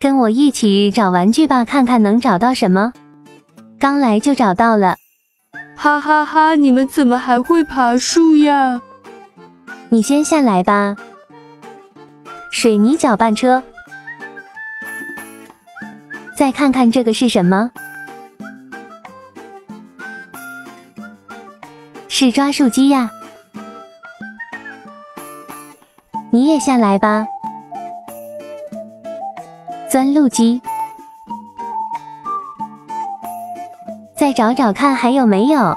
跟我一起找玩具吧，看看能找到什么。刚来就找到了，哈哈哈！你们怎么还会爬树呀？你先下来吧。水泥搅拌车，再看看这个是什么？是抓树机呀。你也下来吧。钻路机，再找找看还有没有。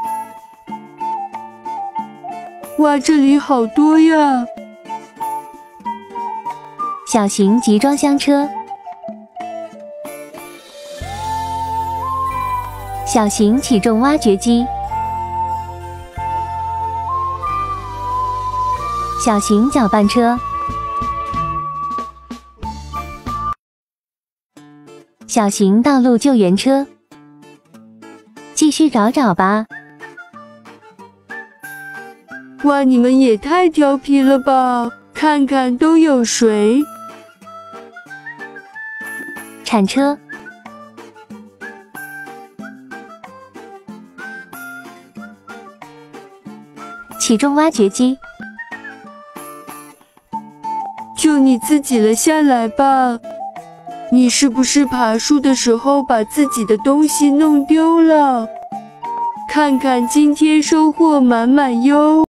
哇，这里好多呀！小型集装箱车，小型起重挖掘机，小型搅拌车，小型道路救援车，继续找找吧。哇，你们也太调皮了吧！看看都有谁？铲车、起重挖掘机，就你自己了，下来吧。你是不是爬树的时候把自己的东西弄丢了？看看今天收获满满哟。